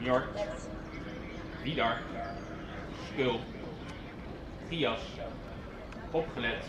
Njord, Vidar, Skul, Gias, opgelet.